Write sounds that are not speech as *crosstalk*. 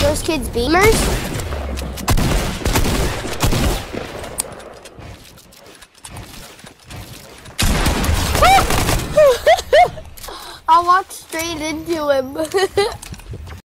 those kids beamers? *laughs* I walked straight into him. *laughs*